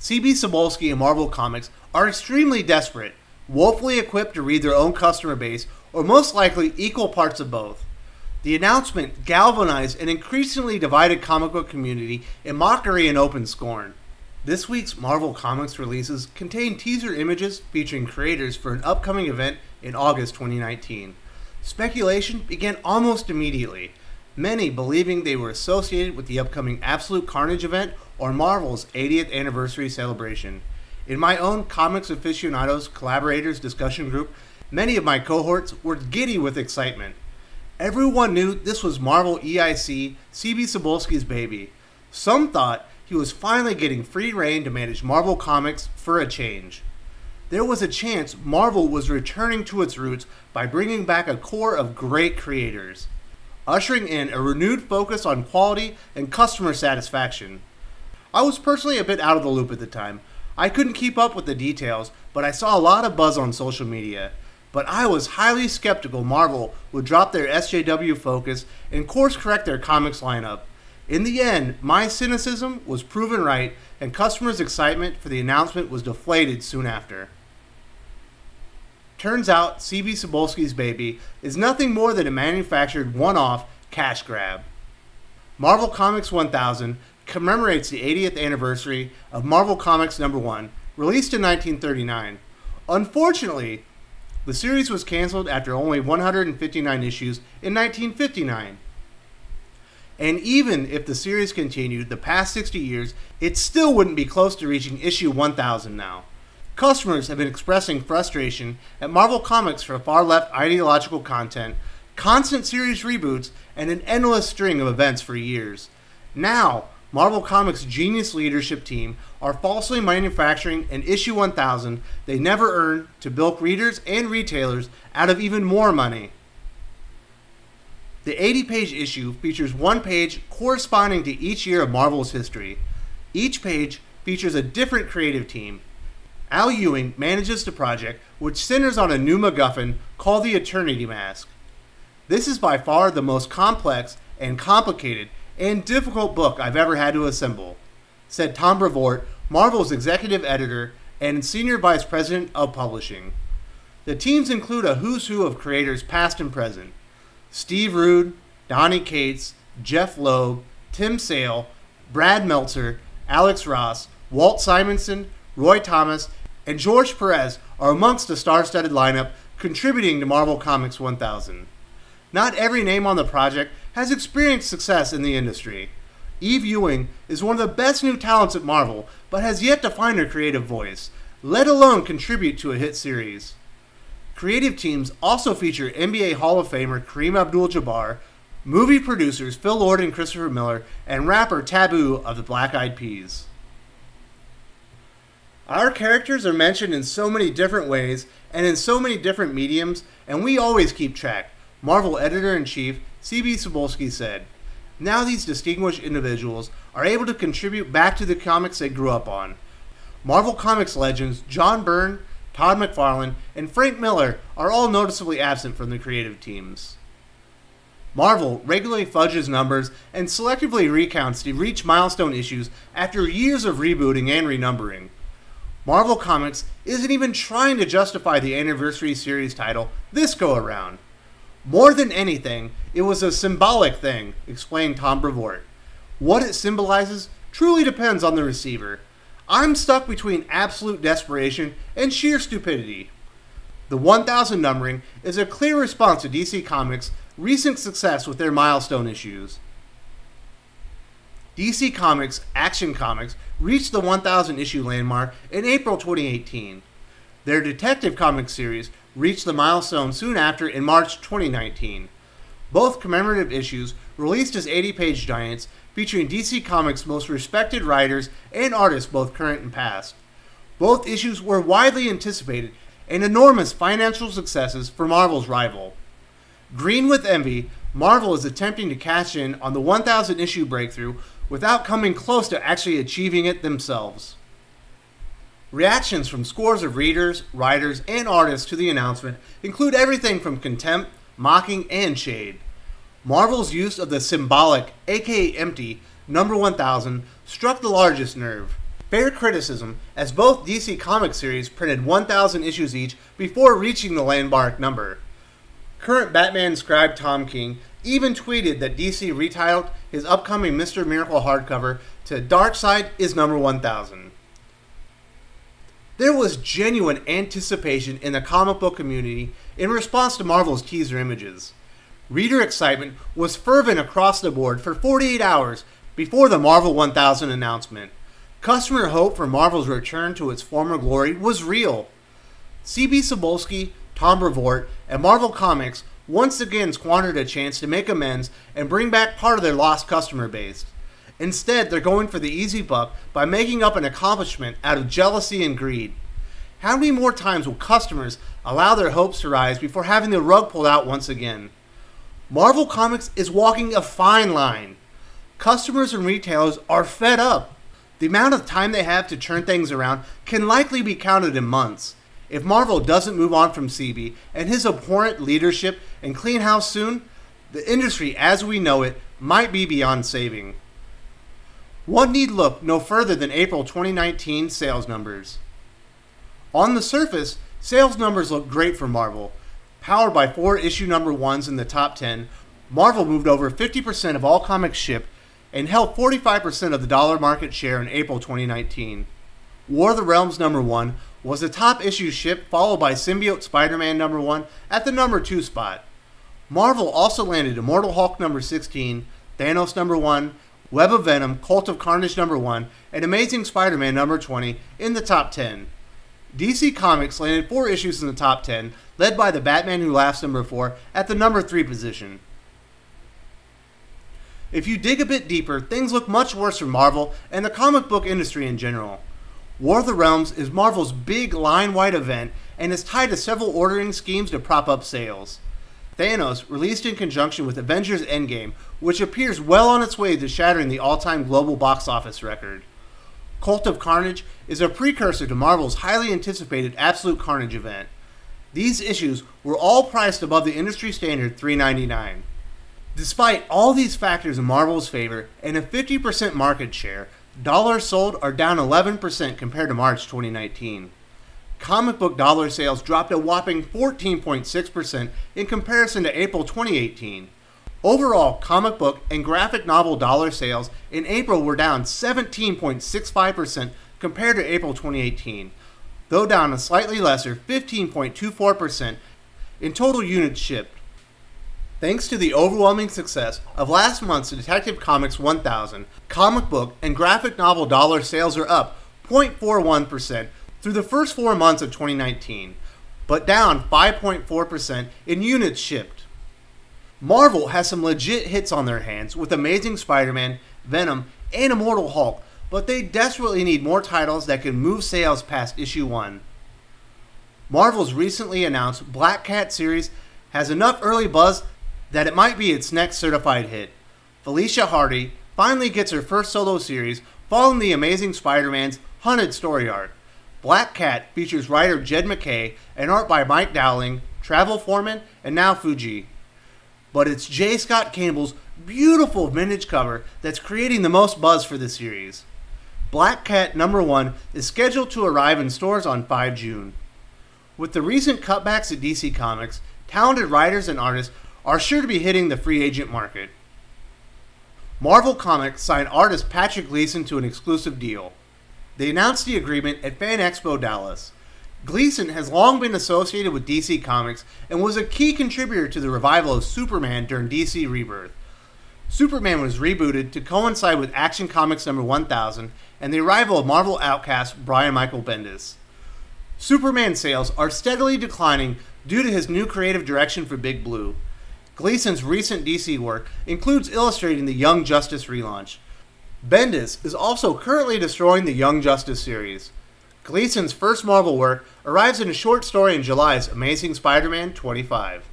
CB Cebulski and Marvel Comics are extremely desperate, woefully equipped to read their own customer base, or most likely equal parts of both. The announcement galvanized an increasingly divided comic book community in mockery and open scorn. This week's Marvel Comics releases contain teaser images featuring creators for an upcoming event in August 2019. Speculation began almost immediately, many believing they were associated with the upcoming Absolute Carnage event or Marvel's 80th anniversary celebration. In my own Comics Aficionados Collaborators discussion group, many of my cohorts were giddy with excitement. Everyone knew this was Marvel EIC CB Cebulski's baby. Some thought he was finally getting free reign to manage Marvel Comics for a change. There was a chance Marvel was returning to its roots by bringing back a core of great creators, ushering in a renewed focus on quality and customer satisfaction. I was personally a bit out of the loop at the time. I couldn't keep up with the details, but I saw a lot of buzz on social media. But I was highly skeptical Marvel would drop their SJW focus and course correct their comics lineup. In the end, my cynicism was proven right, and customers' excitement for the announcement was deflated soon after. Turns out, CB Cebulski's baby is nothing more than a manufactured one off cash grab. Marvel Comics 1000 commemorates the 80th anniversary of Marvel Comics number 1, released in 1939. Unfortunately, the series was canceled after only 159 issues in 1959. And even if the series continued the past 60 years, it still wouldn't be close to reaching issue 1000 now. Customers have been expressing frustration at Marvel Comics for far left ideological content, constant series reboots, and an endless string of events for years. Now, Marvel Comics' genius leadership team are falsely manufacturing an issue 1000 they never earned to bilk readers and retailers out of even more money. The 80 page issue features one page corresponding to each year of Marvel's history. Each page features a different creative team. Al Ewing manages the project, which centers on a new MacGuffin called the Eternity Mask. This is by far the most complex and complicated and difficult book I've ever had to assemble, said Tom Brevoort, Marvel's executive editor and senior vice president of publishing. The teams include a who's who of creators past and present. Steve Rude, Donny Cates, Jeph Loeb, Tim Sale, Brad Meltzer, Alex Ross, Walt Simonson, Roy Thomas, and George Perez are amongst the star studded lineup contributing to Marvel Comics 1000. Not every name on the project has experienced success in the industry. Eve Ewing is one of the best new talents at Marvel, but has yet to find her creative voice, let alone contribute to a hit series. Creative teams also feature NBA Hall of Famer Kareem Abdul Jabbar, movie producers Phil Lord and Christopher Miller, and rapper Taboo of the Black Eyed Peas. Our characters are mentioned in so many different ways and in so many different mediums, and we always keep track, Marvel editor in chief C.B. Cebulski said. Now these distinguished individuals are able to contribute back to the comics they grew up on. Marvel Comics legends John Byrne, Todd McFarlane, and Frank Miller are all noticeably absent from the creative teams. Marvel regularly fudges numbers and selectively recounts the reach milestone issues after years of rebooting and renumbering. Marvel Comics isn't even trying to justify the anniversary series title this go around. More than anything, it was a symbolic thing, explained Tom Brevoort. What it symbolizes truly depends on the receiver. I'm stuck between absolute desperation and sheer stupidity. The 1000 numbering is a clear response to DC Comics' recent success with their milestone issues. DC Comics Action Comics reached the 1000 issue landmark in April 2018. Their Detective Comics series reached the milestone soon after in March 2019. Both commemorative issues, released as 80 page giants, featuring DC Comics' most respected writers and artists, both current and past. Both issues were widely anticipated and enormous financial successes for Marvel's rival. Green with envy, Marvel is attempting to cash in on the 1,000 issue breakthrough without coming close to actually achieving it themselves. Reactions from scores of readers, writers, and artists to the announcement include everything from contempt, mocking, and shade. Marvel's use of the symbolic, aka empty, number 1000 struck the largest nerve. Fair criticism, as both DC Comics series printed 1,000 issues each before reaching the landmark number. Current Batman scribe Tom King even tweeted that DC retitled his upcoming Mr. Miracle hardcover to Darkseid is number 1000. There was genuine anticipation in the comic book community in response to Marvel's teaser images. Reader excitement was fervent across the board for 48 hours before the Marvel 1000 announcement. Customer hope for Marvel's return to its former glory was real. CB Cebulski, Tom Brevoort, and Marvel Comics once again squandered a chance to make amends and bring back part of their lost customer base. Instead, they're going for the easy buck by making up an accomplishment out of jealousy and greed. How many more times will customers allow their hopes to rise before having the rug pulled out once again? Marvel Comics is walking a fine line. Customers and retailers are fed up. The amount of time they have to turn things around can likely be counted in months. If Marvel doesn't move on from CB and his abhorrent leadership and clean house soon, the industry as we know it might be beyond saving. One need look no further than April 2019 sales numbers. On the surface, sales numbers look great for Marvel. Powered by four issue number ones in the top 10, Marvel moved over 50% of all comics shipped and held 45% of the dollar market share in April 2019. War of the Realms number 1 was the top issue ship, followed by Symbiote Spider Man number 1 at the number 2 spot. Marvel also landed Immortal Hulk number 16, Thanos number 1, Web of Venom, Cult of Carnage number 1, and Amazing Spider Man number 20 in the top 10. DC Comics landed four issues in the top 10, led by The Batman Who Laughs number 4 at the number 3 position. If you dig a bit deeper, things look much worse for Marvel and the comic book industry in general. War of the Realms is Marvel's big line wide event and is tied to several ordering schemes to prop up sales. Thanos, released in conjunction with Avengers Endgame, which appears well on its way to shattering the all time global box office record. Cult of Carnage is a precursor to Marvel's highly anticipated Absolute Carnage event. These issues were all priced above the industry standard $3.99. Despite all these factors in Marvel's favor and a 50% market share, dollars sold are down 11% compared to March 2019. Comic book dollar sales dropped a whopping 14.6% in comparison to April 2018. Overall, comic book and graphic novel dollar sales in April were down 17.65% compared to April 2018, though down a slightly lesser 15.24% in total units shipped. Thanks to the overwhelming success of last month's Detective Comics 1000, comic book and graphic novel dollar sales are up 0.41% through the first four months of 2019, but down 5.4% in units shipped. Marvel has some legit hits on their hands with Amazing Spider Man, Venom, and Immortal Hulk, but they desperately need more titles that can move sales past issue 1. Marvel's recently announced Black Cat series has enough early buzz that it might be its next certified hit. Felicia Hardy finally gets her first solo series following the Amazing Spider Man's Hunted story arc. Black Cat features writer Jed MacKay and art by Mike Dowling, Travel Foreman, and Nao Fuji. But it's J. Scott Campbell's beautiful vintage cover that's creating the most buzz for the series. Black Cat number 1 is scheduled to arrive in stores on 5 June. With the recent cutbacks at DC Comics, talented writers and artists are sure to be hitting the free agent market. Marvel Comics signed artist Patrick Gleason to an exclusive deal. They announced the agreement at Fan Expo Dallas. Gleason has long been associated with DC Comics and was a key contributor to the revival of Superman during DC Rebirth. Superman was rebooted to coincide with Action Comics number 1000 and the arrival of Marvel outcast Brian Michael Bendis. Superman sales are steadily declining due to his new creative direction for Big Blue. Gleason's recent DC work includes illustrating the Young Justice relaunch. Bendis is also currently destroying the Young Justice series. Gleason's first Marvel work arrives in a short story in July's Amazing Spider Man 25.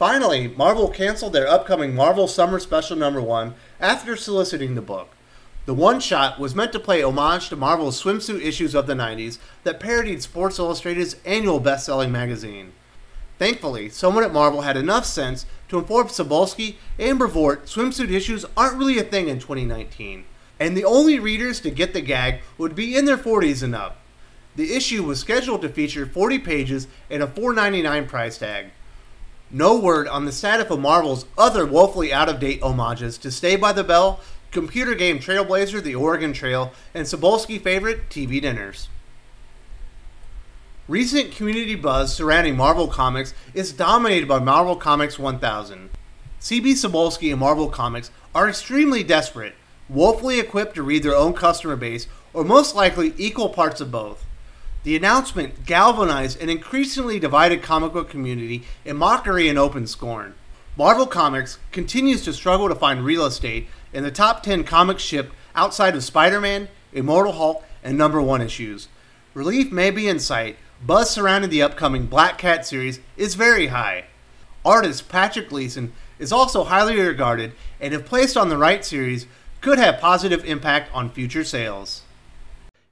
Finally, Marvel canceled their upcoming Marvel Summer Special number 1 after soliciting the book. The one shot was meant to play homage to Marvel's swimsuit issues of the 90s that parodied Sports Illustrated's annual best selling magazine. Thankfully, someone at Marvel had enough sense to inform Cebulski and Brevoort swimsuit issues aren't really a thing in 2019. and the only readers to get the gag would be in their 40s and up. The issue was scheduled to feature 40 pages and a $4.99 price tag. No word on the status of Marvel's other woefully out of date homages to Saved by the Bell, computer game Trailblazer The Oregon Trail, and Cebulski favorite TV Dinners. Recent community buzz surrounding Marvel Comics is dominated by Marvel Comics 1000. CB Cebulski and Marvel Comics are extremely desperate, woefully equipped to read their own customer base, or most likely equal parts of both. The announcement galvanized an increasingly divided comic book community in mockery and open scorn. Marvel Comics continues to struggle to find real estate in the top 10 comics shipped outside of Spider Man, Immortal Hulk, and number one issues. Relief may be in sight, buzz surrounding the upcoming Black Cat series is very high. Artist Patrick Gleason is also highly regarded and, if placed on the right series, could have positive impact on future sales.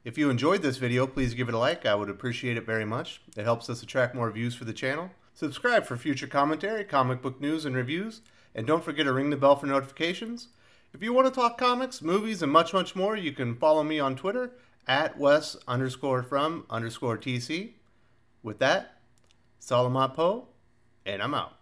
If you enjoyed this video, please give it a like. I would appreciate it very much. It helps us attract more views for the channel. Subscribe for future commentary, comic book news, and reviews. And don't forget to ring the bell for notifications. If you want to talk comics, movies, and much, much more, you can follow me on Twitter at Wes underscore from underscore TC. With that, Salamat Po, and I'm out.